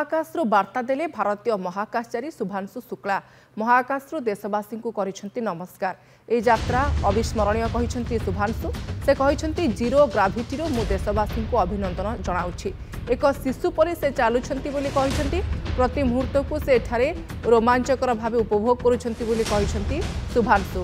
ମହାକାଶରୁ ବାର୍ତ୍ତା ଦେଲେ ଭାରତୀୟ ମହାକାଶଚାରୀ ଶୁଭାଂଶୁ ଶୁକ୍ଲା ମହାକାଶରୁ ଦେଶବାସୀଙ୍କୁ କରିଛନ୍ତି ନମସ୍କାର ଏହି ଯାତ୍ରା ଅବିସ୍ମରଣୀୟ କହିଛନ୍ତି ଶୁଭାଂଶୁ ସେ କହିଛନ୍ତି ଜିରୋ ଗ୍ରାଭିଟିରୁ ମୁଁ ଦେଶବାସୀଙ୍କୁ ଅଭିନନ୍ଦନ ଜଣାଉଛି ଏକ ଶିଶୁ ପରି ସେ ଚାଲୁଛନ୍ତି ବୋଲି କହିଛନ୍ତି ପ୍ରତି ମୁହୂର୍ତ୍ତକୁ ସେ ଏଠାରେ ରୋମାଞ୍ଚକର ଭାବେ ଉପଭୋଗ କରୁଛନ୍ତି ବୋଲି କହିଛନ୍ତି ଶୁଭାଂଶୁ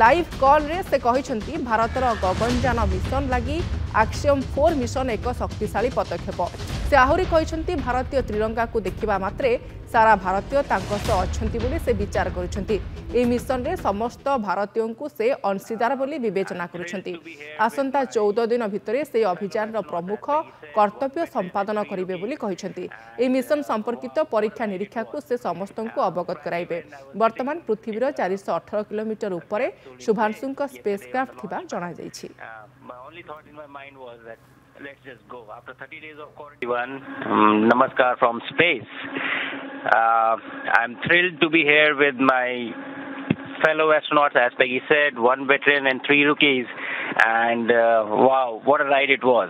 ଲାଇଭ୍ କଲ୍ରେ ସେ କହିଛନ୍ତି ଭାରତର ଗଗନଯାନ ମିଶନ ଲାଗି ଆକ୍ସିୟମ୍ ଫୋର୍ ମିଶନ ଏକ ଶକ୍ତିଶାଳୀ ପଦକ୍ଷେପ ସେ ଆହୁରି କହିଛନ୍ତି ଭାରତୀୟ ତ୍ରିରଙ୍ଗାକୁ ଦେଖିବା ମାତ୍ରେ ସାରା ଭାରତୀୟ ତାଙ୍କ ସହ ଅଛନ୍ତି ବୋଲି ସେ ବିଚାର କରୁଛନ୍ତି ଏହି ମିଶନରେ ସମସ୍ତ ଭାରତୀୟଙ୍କୁ ସେ ଅଂଶୀଦାର ବୋଲି ବିବେଚନା କରୁଛନ୍ତି ଆସନ୍ତା ଚଉଦ ଦିନ ଭିତରେ ସେହି ଅଭିଯାନର ପ୍ରମୁଖ কর্তব্য সম্পাদন করবে বলে এই মিশন সম্পর্কিত পরীক্ষা নিরীক্ষাকু সে সমস্ত অবগত করাইবে বর্তমান পৃথিবীর চারিশ অঠর কিলোমিটর উপরে শুভাংশুঙ্ স্পেসক্রাফ্ট থাকা জনাযাই Let's just go. After 30 days of quarantine, um, namaskar from space. Uh, I'm thrilled to be here with my fellow astronauts, as Peggy said, one veteran and three rookies. And uh, wow, what a ride it was.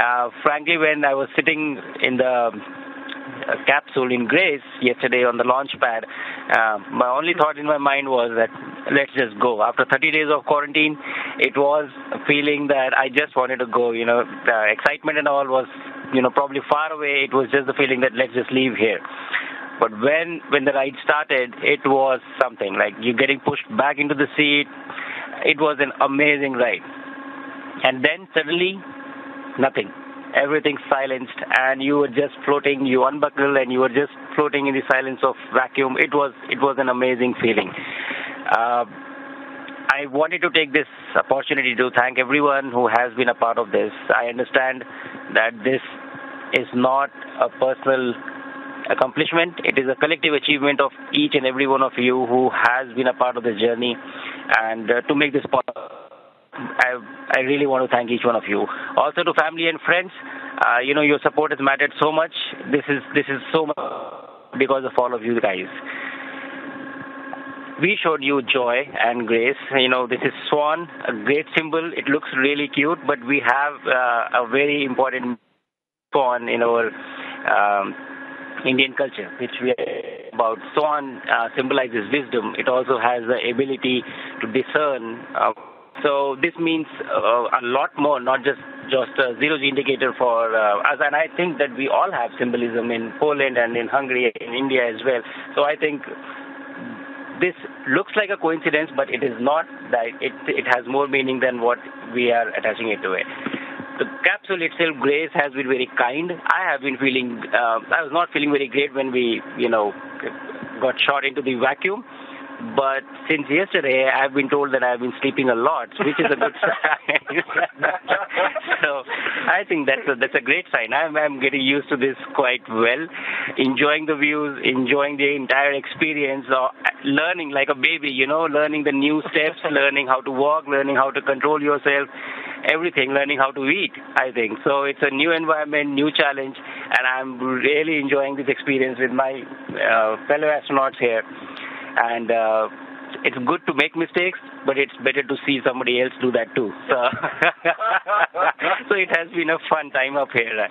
Uh, frankly, when I was sitting in the uh, capsule in Grace yesterday on the launch pad, uh, my only thought in my mind was that let's just go. After 30 days of quarantine, it was a feeling that I just wanted to go. You know, the excitement and all was, you know, probably far away. It was just the feeling that let's just leave here. But when when the ride started, it was something like you're getting pushed back into the seat. It was an amazing ride, and then suddenly, nothing. Everything silenced, and you were just floating. You unbuckle, and you were just floating in the silence of vacuum. It was it was an amazing feeling. Uh, I wanted to take this opportunity to thank everyone who has been a part of this. I understand that this is not a personal accomplishment. It is a collective achievement of each and every one of you who has been a part of this journey. And uh, to make this possible, I, I really want to thank each one of you. Also to family and friends, uh, you know, your support has mattered so much. This is this is so much because of all of you guys we showed you joy and grace. You know, this is swan, a great symbol. It looks really cute, but we have uh, a very important swan in our um, Indian culture, which we about. Swan uh, symbolizes wisdom. It also has the ability to discern. Uh, so this means uh, a lot more, not just just a zero G indicator for uh, us. And I think that we all have symbolism in Poland and in Hungary, in India as well. So I think this looks like a coincidence, but it is not. That it it has more meaning than what we are attaching it to it. The capsule itself, Grace, has been very kind. I have been feeling. Uh, I was not feeling very great when we, you know, got shot into the vacuum. But since yesterday, I've been told that I've been sleeping a lot, which is a good sign. so I think that's a, that's a great sign. I'm, I'm getting used to this quite well, enjoying the views, enjoying the entire experience, uh, learning like a baby, you know, learning the new steps, learning how to walk, learning how to control yourself, everything, learning how to eat, I think. So it's a new environment, new challenge, and I'm really enjoying this experience with my uh, fellow astronauts here and uh, it's good to make mistakes, but it's better to see somebody else do that too. So, so it has been a fun time up here.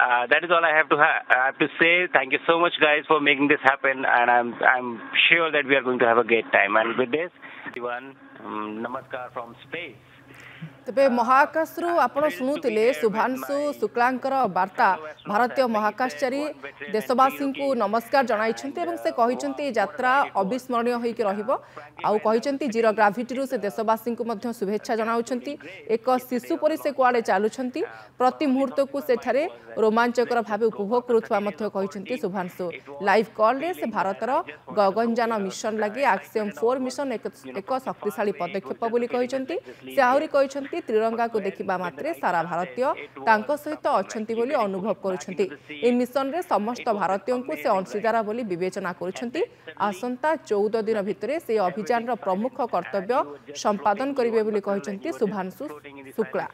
Uh, that is all I have to ha- I have to say. Thank you so much, guys, for making this happen, and I'm I'm sure that we are going to have a great time. And with this, everyone, um, namaskar from space. ତେବେ ମହାକାଶରୁ ଆପଣ ଶୁଣୁଥିଲେ ଶୁଭାଂଶୁ ଶୁକ୍ଲାଙ୍କର ବାର୍ତ୍ତା ଭାରତୀୟ ମହାକାଶଚାରୀ ଦେଶବାସୀଙ୍କୁ ନମସ୍କାର ଜଣାଇଛନ୍ତି ଏବଂ ସେ କହିଛନ୍ତି ଏହି ଯାତ୍ରା ଅବିସ୍ମରଣୀୟ ହୋଇକି ରହିବ ଆଉ କହିଛନ୍ତି ଜିରୋ ଗ୍ରାଭିଟିରୁ ସେ ଦେଶବାସୀଙ୍କୁ ମଧ୍ୟ ଶୁଭେଚ୍ଛା ଜଣାଉଛନ୍ତି ଏକ ଶିଶୁ ପରି ସେ କୁଆଡ଼େ ଚାଲୁଛନ୍ତି ପ୍ରତି ମୁହୂର୍ତ୍ତକୁ ସେଠାରେ ରୋମାଞ୍ଚକର ଭାବେ ଉପଭୋଗ କରୁଥିବା ମଧ୍ୟ କହିଛନ୍ତି ଶୁଭାଂଶୁ ଲାଇଭ୍ କଲ୍ରେ ସେ ଭାରତର ଗଗନଯାନ ମିଶନ ଲାଗି ଆକ୍ସିୟମ୍ ଫୋର୍ ମିଶନ ଏକ ଶକ୍ତିଶାଳୀ ପଦକ୍ଷେପ ବୋଲି କହିଛନ୍ତି ସେ ଆହୁରି କହିଛନ୍ତି ତ୍ରିରଙ୍ଗାକୁ ଦେଖିବା ମାତ୍ରେ ସାରା ଭାରତୀୟ ତାଙ୍କ ସହିତ ଅଛନ୍ତି ବୋଲି ଅନୁଭବ କରୁଛନ୍ତି ଏହି ମିଶନରେ ସମସ୍ତ ଭାରତୀୟଙ୍କୁ ସେ ଅଂଶୀଦାର ବୋଲି ବିବେଚନା କରୁଛନ୍ତି ଆସନ୍ତା ଚଉଦ ଦିନ ଭିତରେ ସେହି ଅଭିଯାନର ପ୍ରମୁଖ କର୍ତ୍ତବ୍ୟ সম্পাদন করবে বলে শুভাংশু শুক্লা।